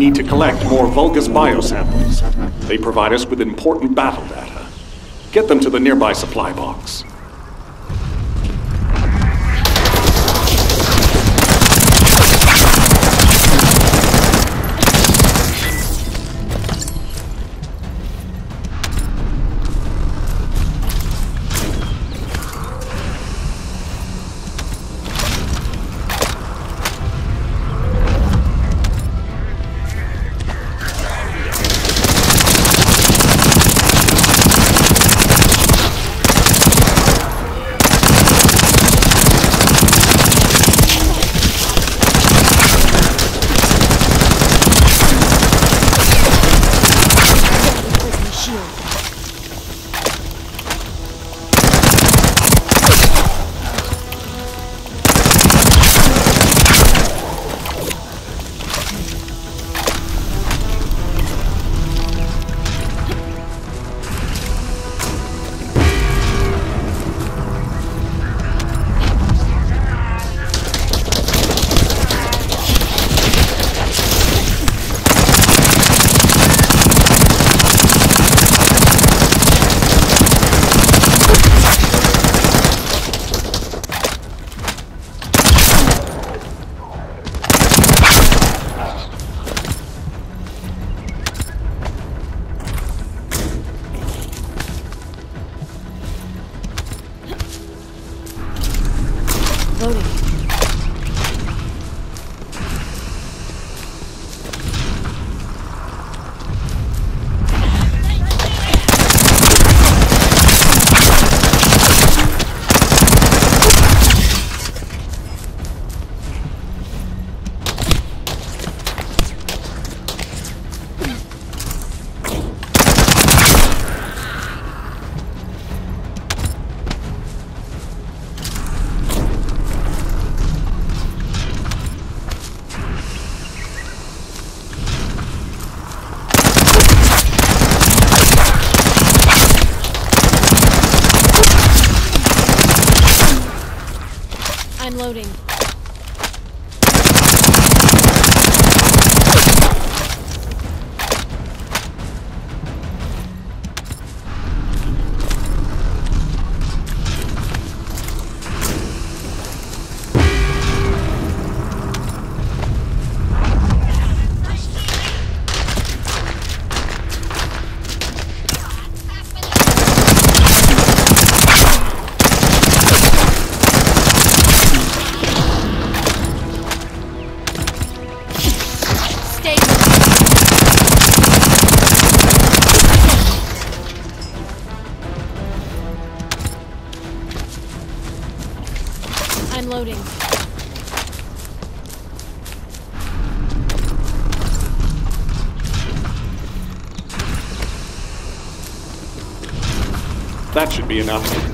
need to collect more Vulgus biosamples. They provide us with important battle data. Get them to the nearby supply box. I'm enough.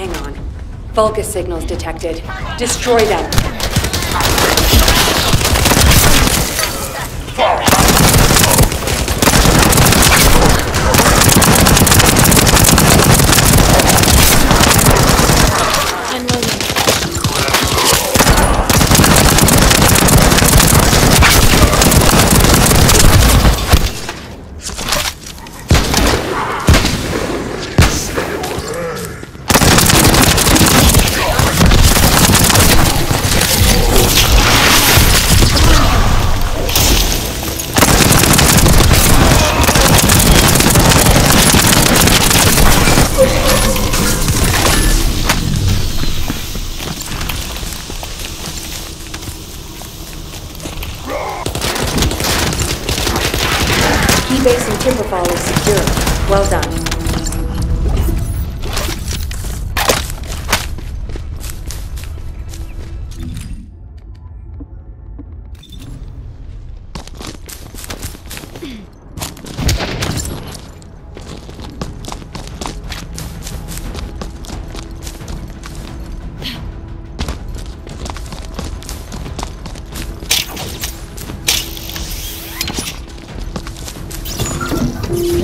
Hang on. Vulgus signals detected. Destroy them.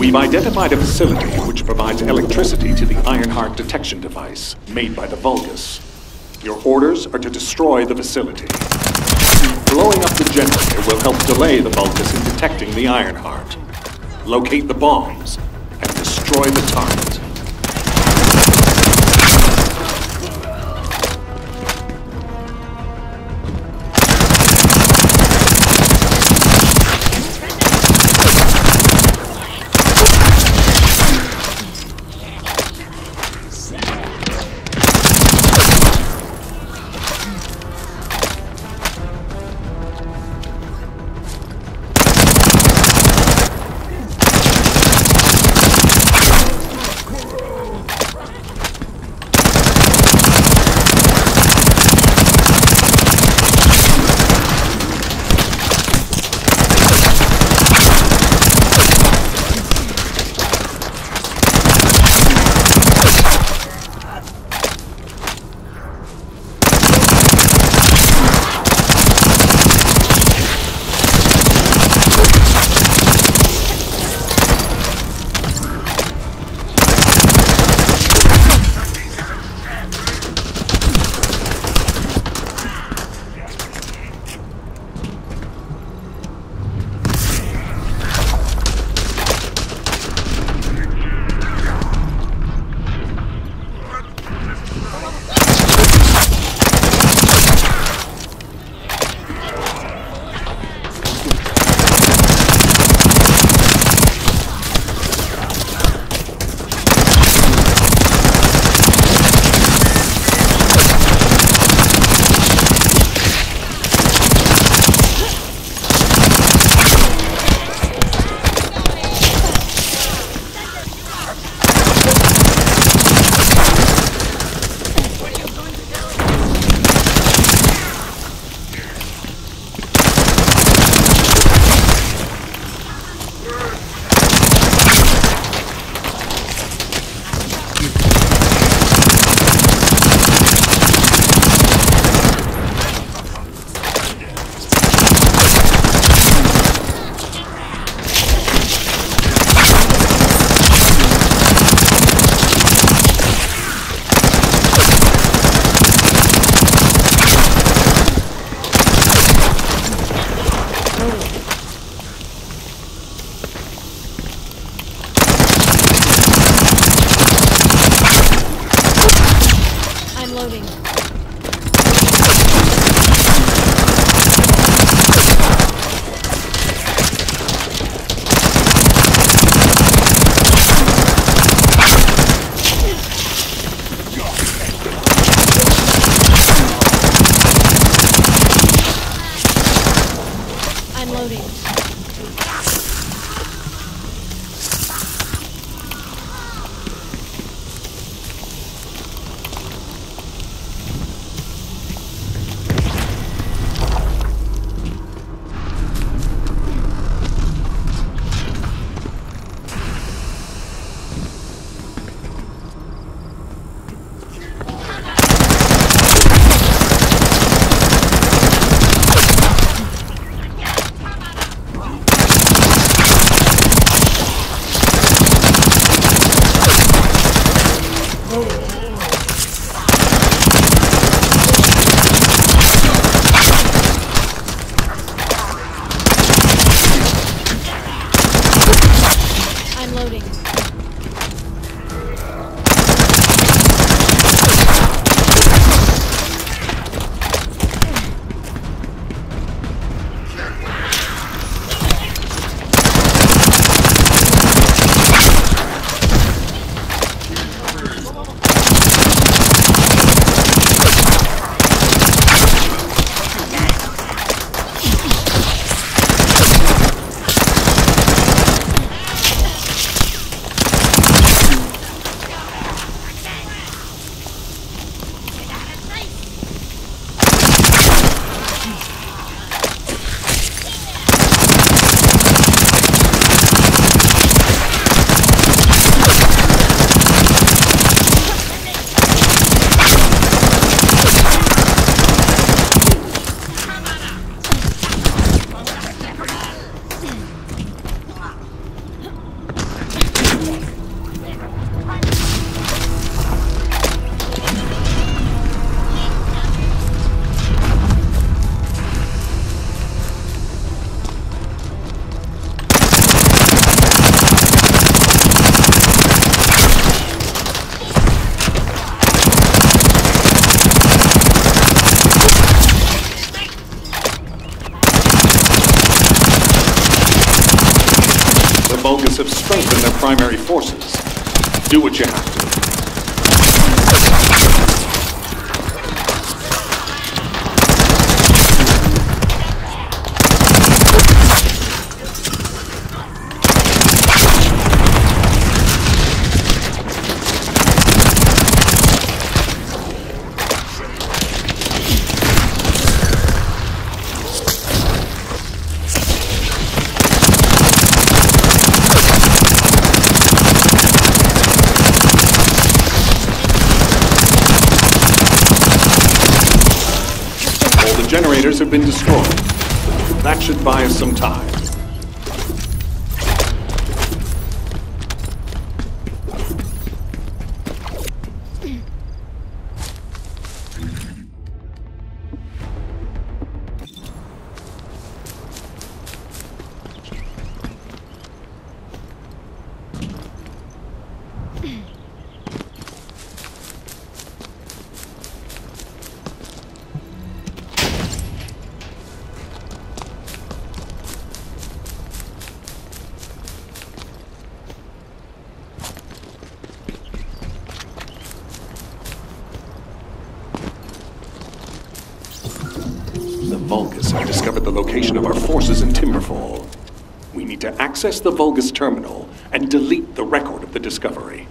We've identified a facility which provides electricity to the Ironheart detection device made by the Vulgus. Your orders are to destroy the facility. Blowing up the generator will help delay the Vulgus in detecting the Ironheart. Locate the bombs and destroy the target. Have been destroyed. That should buy us some time. Access the Vulgus terminal and delete the record of the discovery.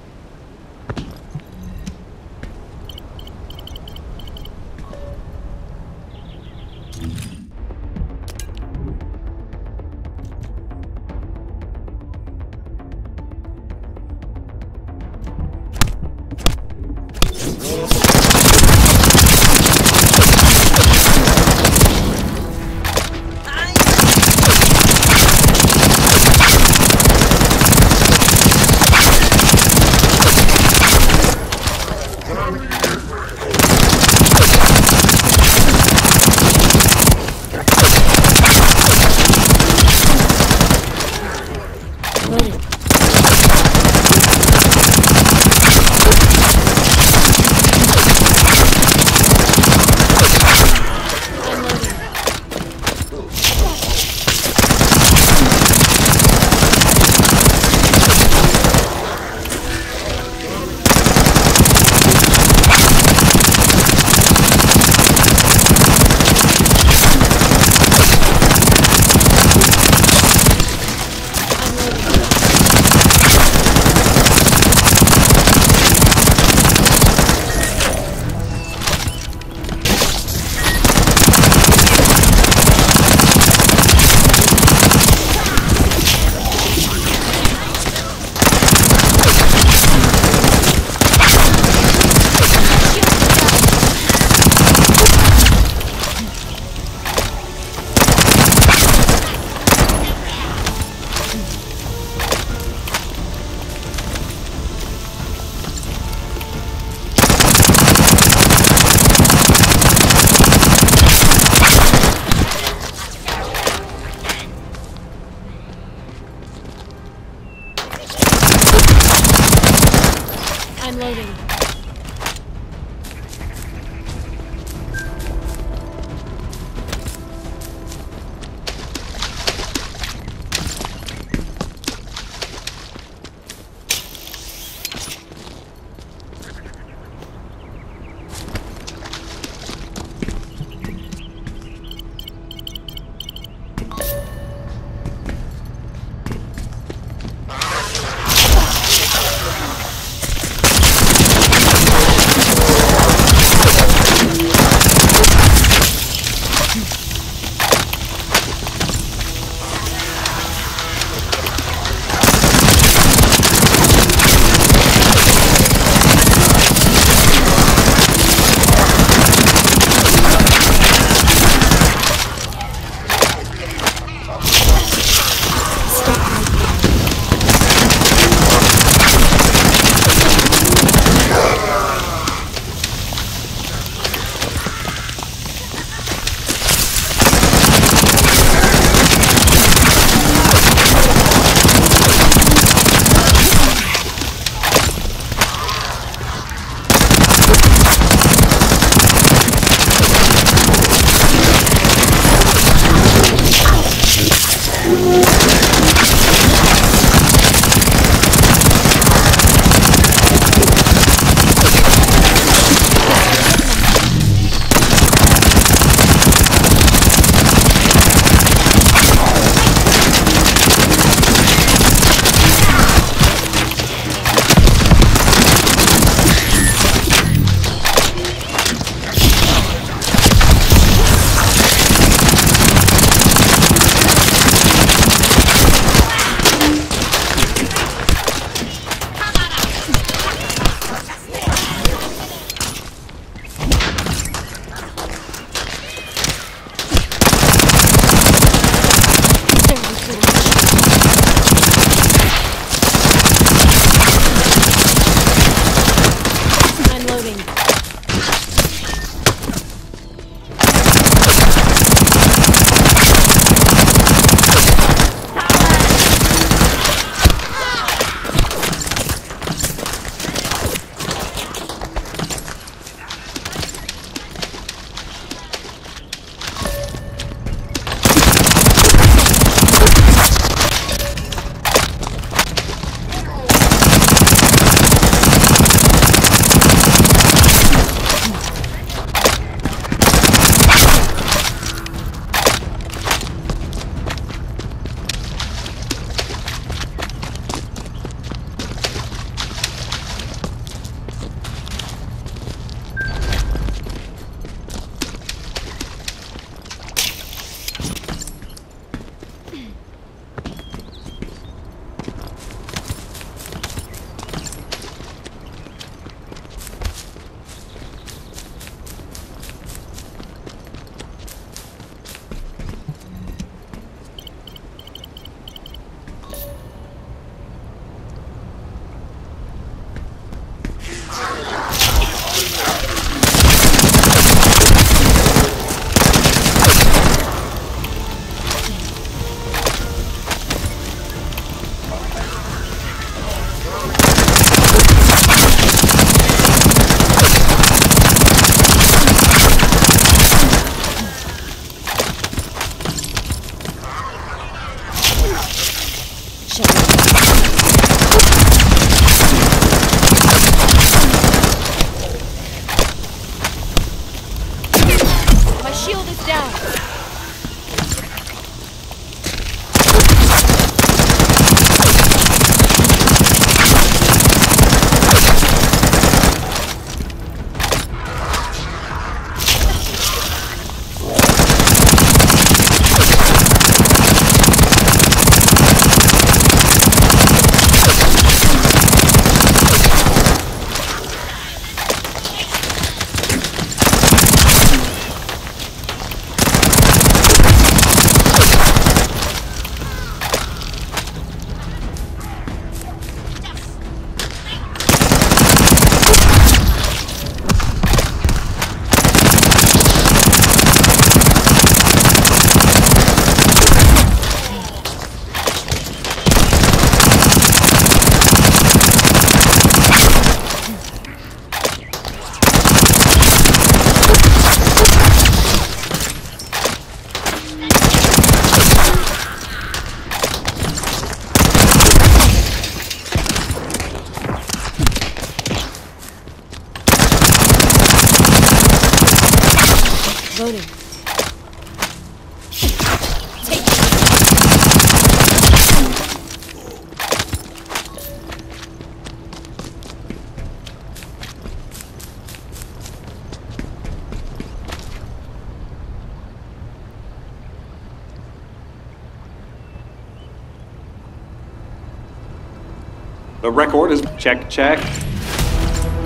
Record is. Check, check.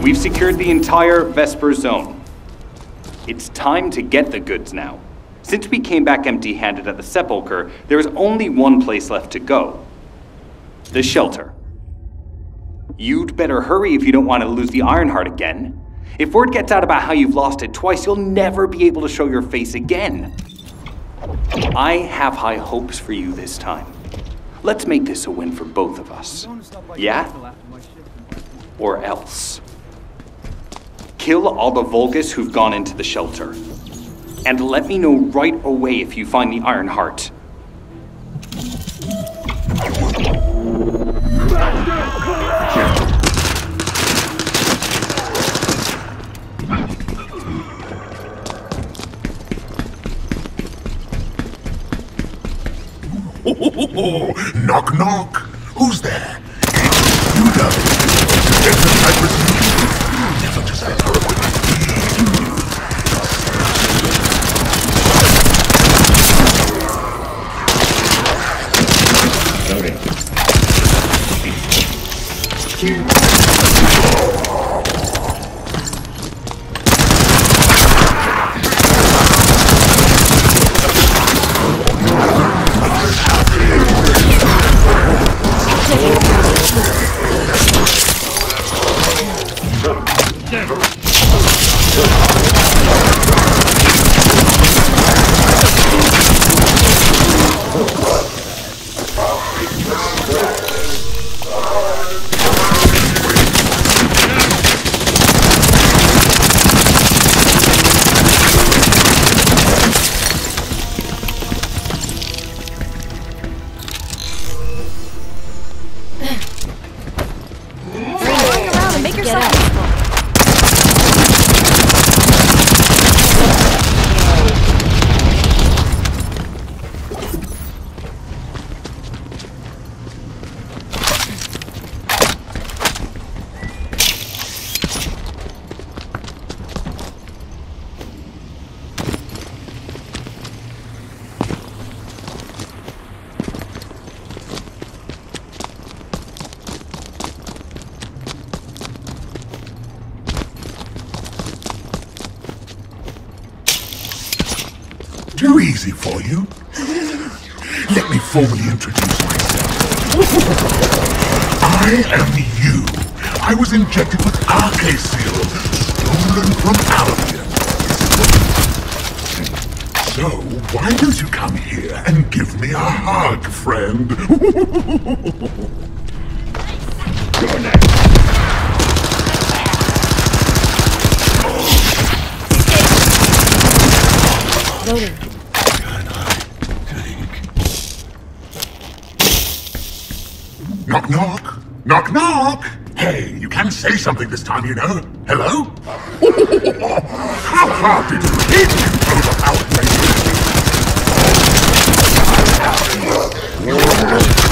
We've secured the entire Vesper zone. It's time to get the goods now. Since we came back empty handed at the Sepulchre, there is only one place left to go the shelter. You'd better hurry if you don't want to lose the Ironheart again. If word gets out about how you've lost it twice, you'll never be able to show your face again. I have high hopes for you this time. Let's make this a win for both of us. Yeah? Or else. Kill all the Vulgus who've gone into the shelter. And let me know right away if you find the Iron Heart. Oh, Oh, knock, knock. Who's there? Turn I am you. I was injected with Arcaseal, stolen from Albion. So, why don't you come here and give me a hug, friend? You're next. Loading. Knock, knock. Knock, knock. Hey, you can say something this time, you know. Hello? How hard did you hit you overpowered lady?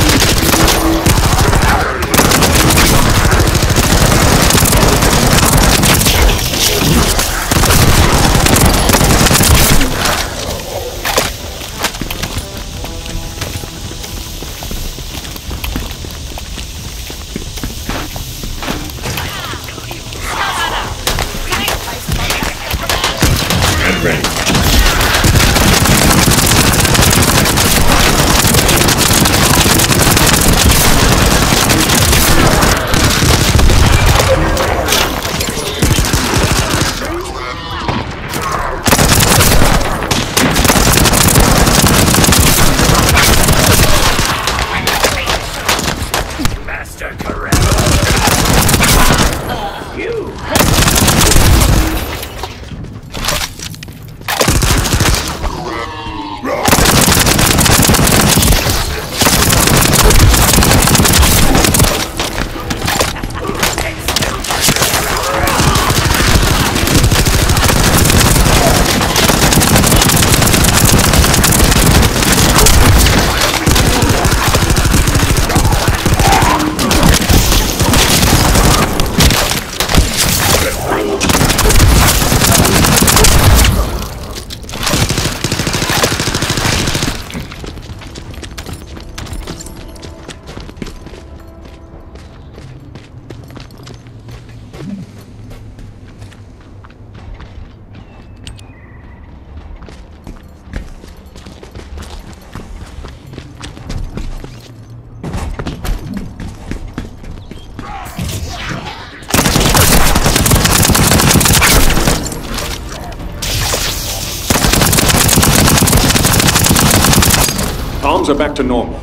Comms are back to normal.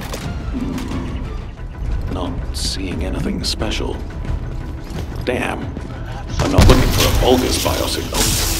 Not seeing anything special. Damn. I'm not looking for a Vulgus biosignal.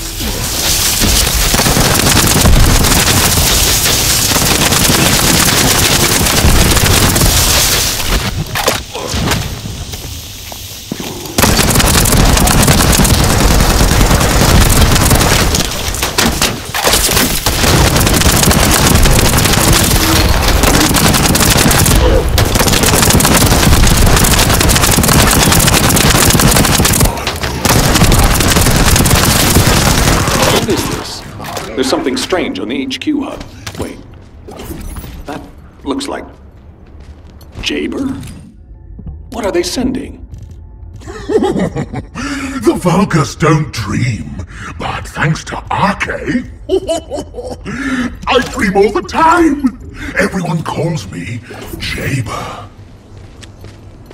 What is this? There's something strange on the HQ hub. Wait. That looks like. Jayber? What are they sending? The Vulgus don't dream, but thanks to Arche, I dream all the time. Everyone calls me Jayber.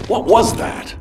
What was that?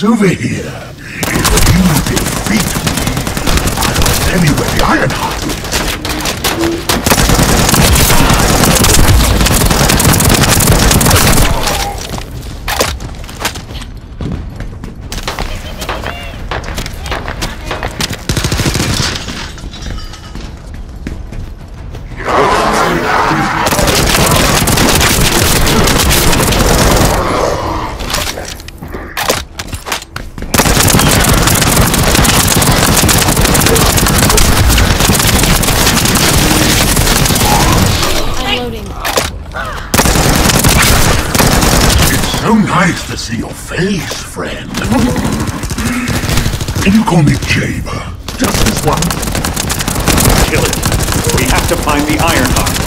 Silveira. See your face, friend. Can you call me Jayber? Just this one? Kill it. We have to find the Ironheart.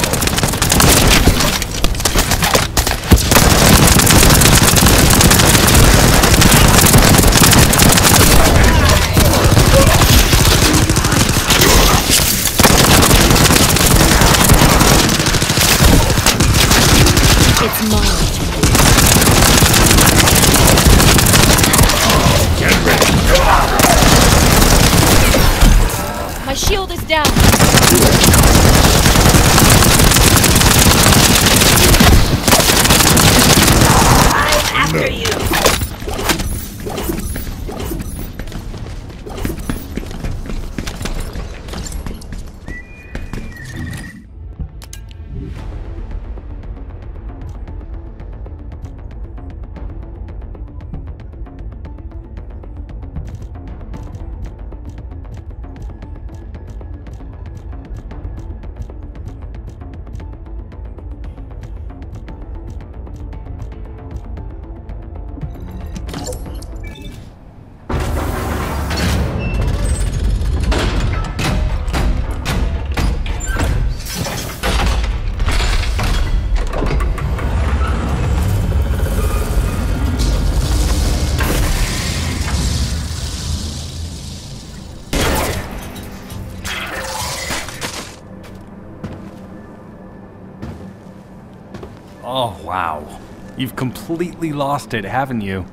You've completely lost it, haven't you?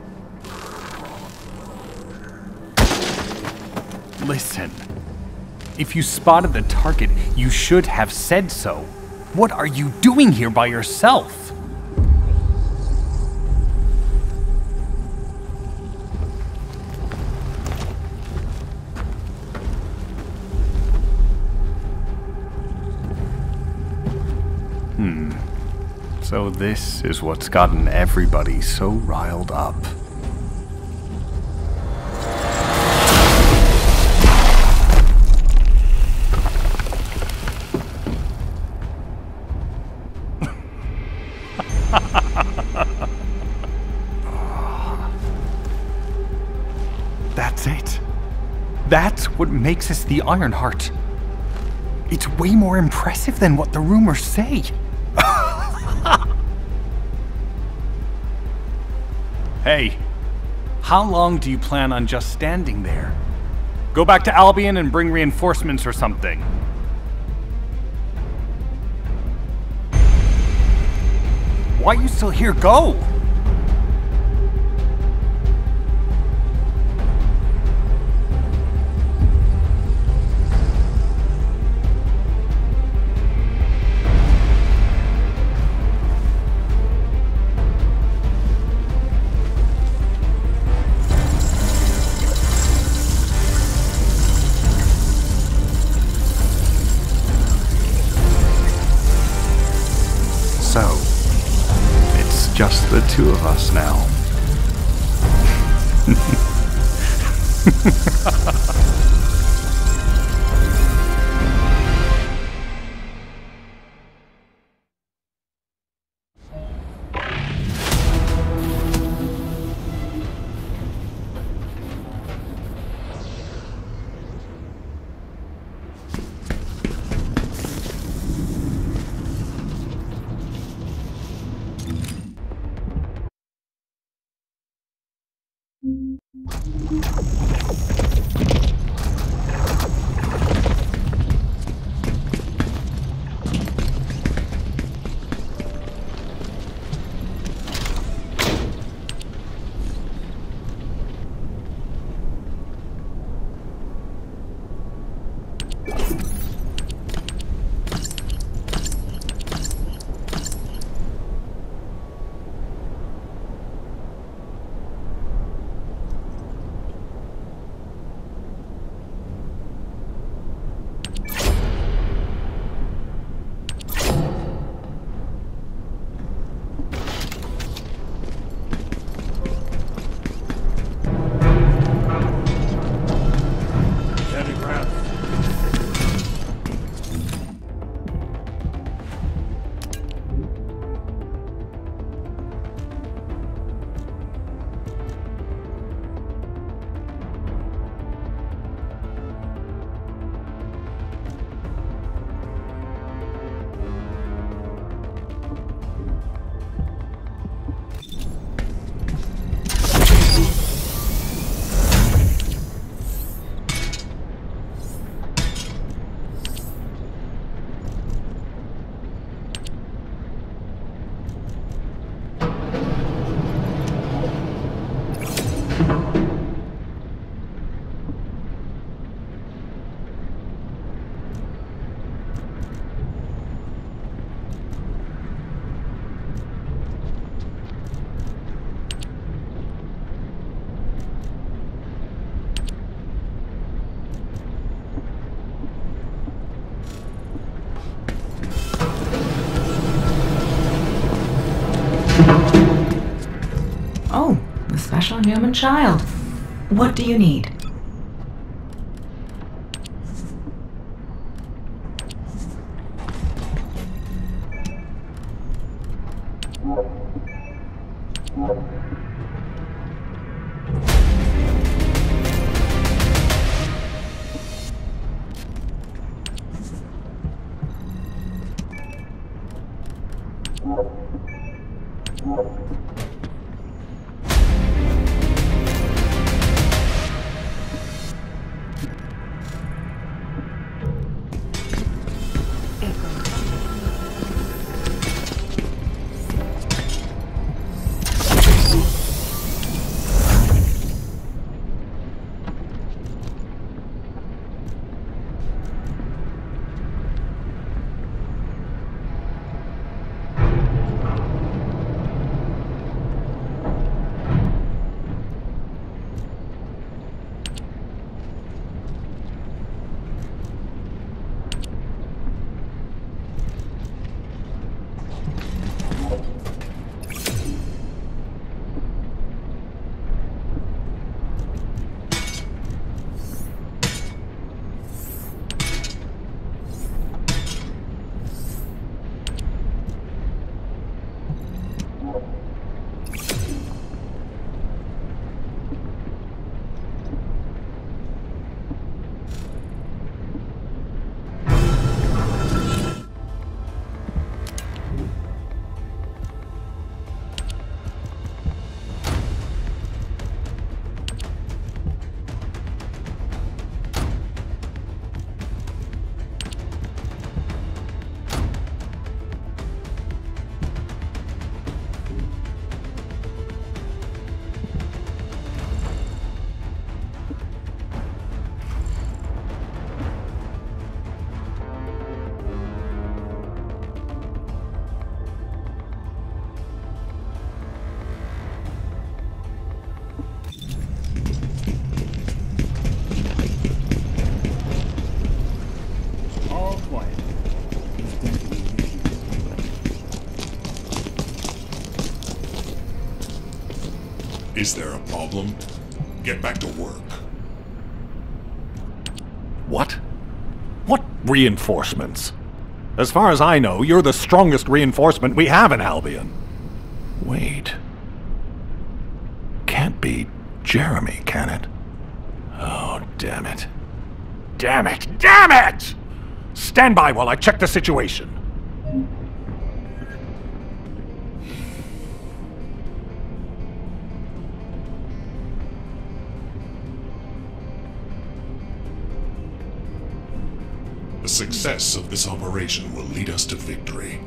Listen. If you spotted the target, you should have said so. What are you doing here by yourself? Hmm. So this is what's gotten everybody so riled up. That's it. That's what makes us the Ironheart. It's way more impressive than what the rumors say. Hey, how long do you plan on just standing there? Go back to Albion and bring reinforcements or something. Why are you still here? Go! So, it's just the two of us now. special human child. What do you need? Is there a problem? Get back to work. What? What reinforcements? As far as I know, you're the strongest reinforcement we have in Albion. Wait. Can't be Jeremy, can it? Oh, damn it. Damn it! Damn it! Stand by while I check the situation. Success of this operation will lead us to victory.